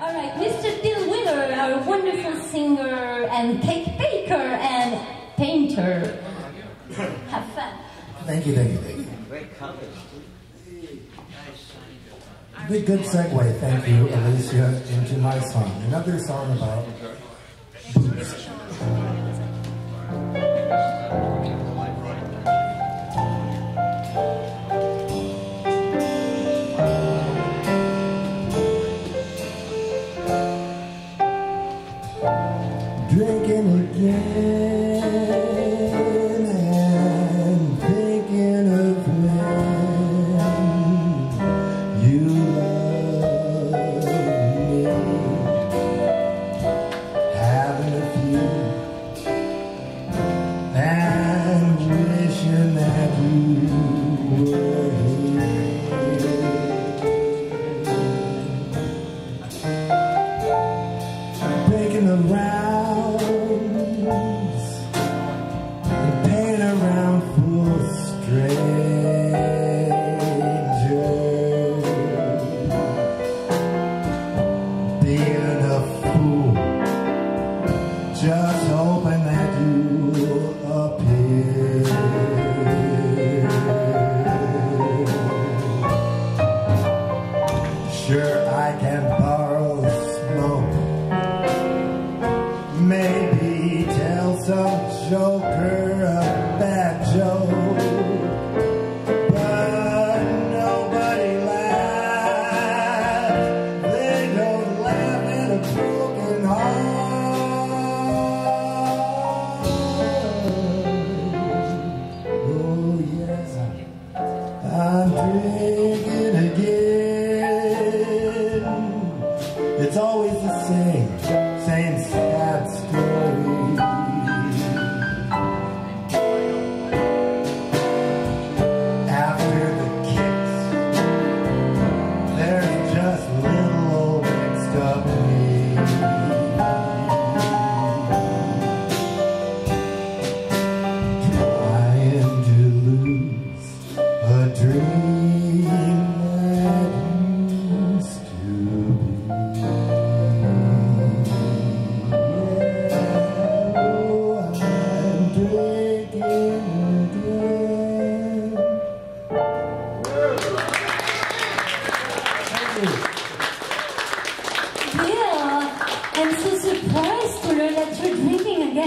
All right, Mr. Bill Wheeler, our wonderful singer and cake baker and painter. Have fun. Thank you, thank you, thank you. Great colors. The good segue, thank you, Alicia, into my song. Another song about booze. Drinking again just hoping that you appear. Sure, I can borrow smoke. Maybe tell some joker a bad joke. But nobody laughs. They don't laugh at a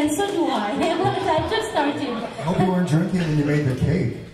again. So do I. I just started. I hope you weren't drinking when you made the cake.